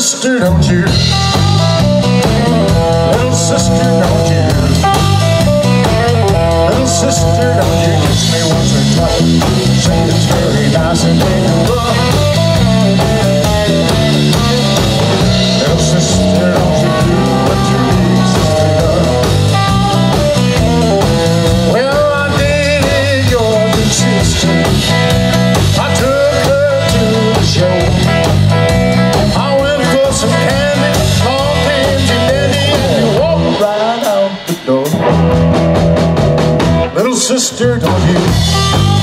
sister, don't you? Little sister, don't you? sister, don't you?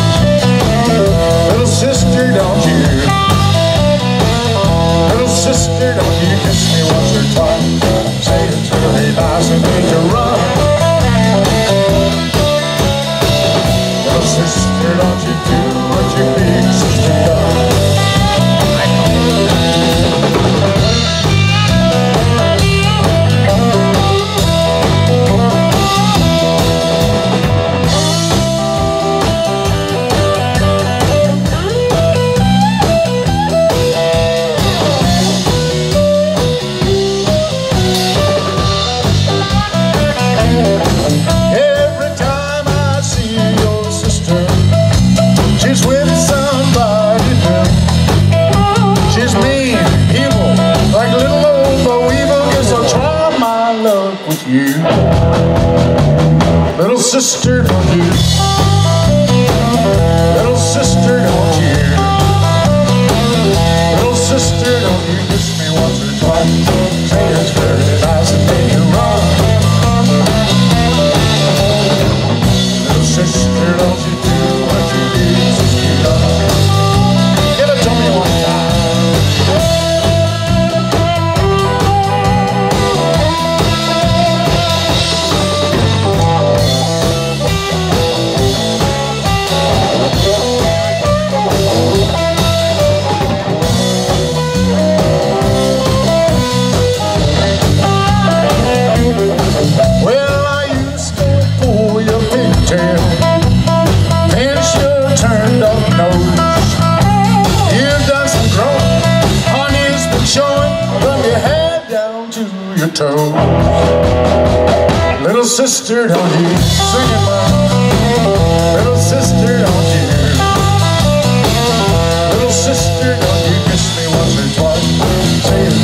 with you. Little sister, don't you toes. Little sister, don't you sing it, Mom. Little sister, don't you. Little sister, don't you kiss me once or twice. Say it.